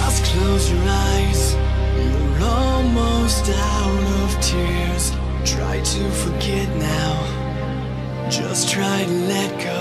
Just close your eyes. You're almost out of tears. Try to forget now. Just try to let go.